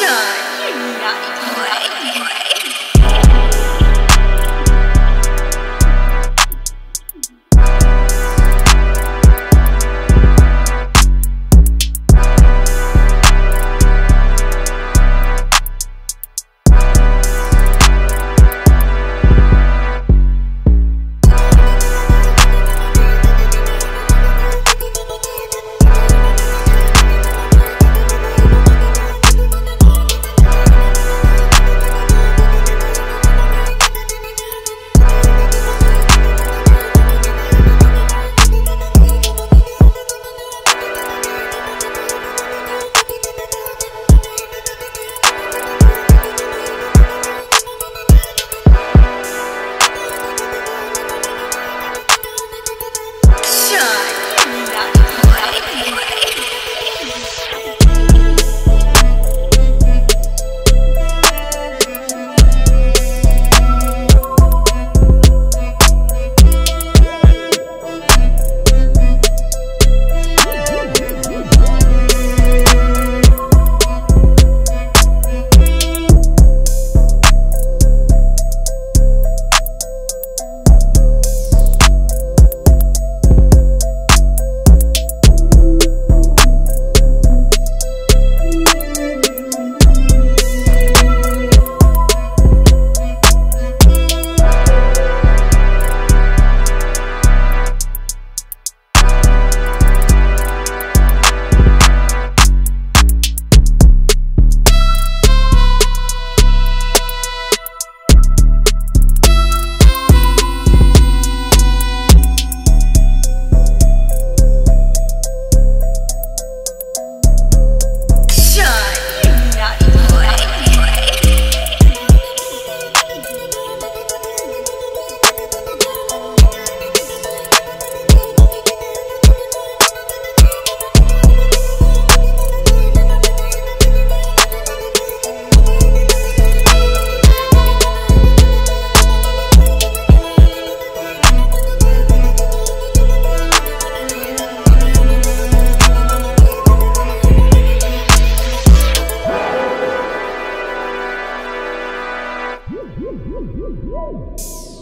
you naughty boy. Woo!